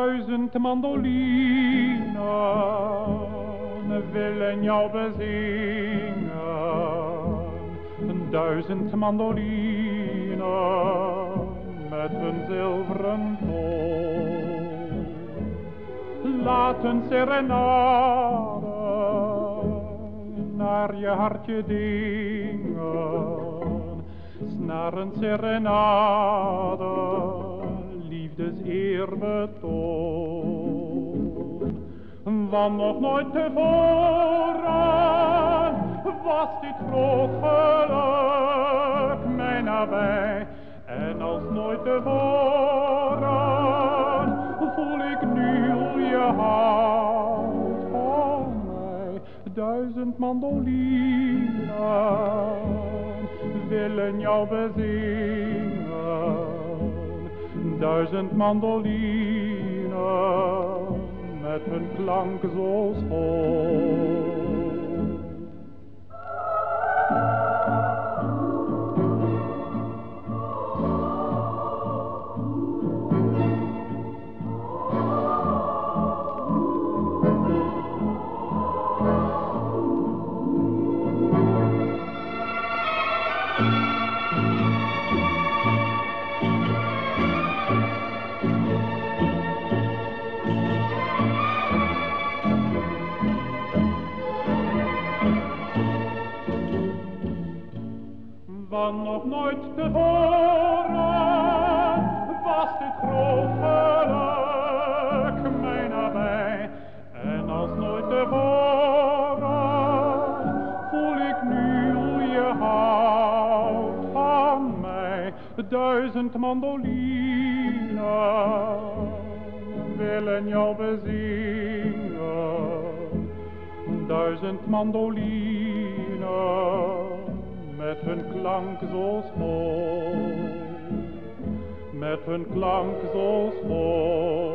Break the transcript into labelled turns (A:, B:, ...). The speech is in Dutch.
A: Duizend mandolinen willen jou bezingen. Duizend mandolinen met hun zilveren toon. Laat een serenade naar je hartje dingen. Naar een serenade, liefdes eerbetoon. Want nog nooit tevoren was dit groot geluk mij nabij. En als nooit tevoren voel ik nu je houdt van mij. Duizend mandolinen willen jou bezingen. Duizend mandolinen met hun klank zo schoon. Van nog nooit tevoren was dit groot geluk mij. En als nooit tevoren voel ik nu hoe je houdt van mij. Duizend mandolinen willen jou bezingen. Duizend mandolinen met hun klank zo schoon, met hun klank zo schoon,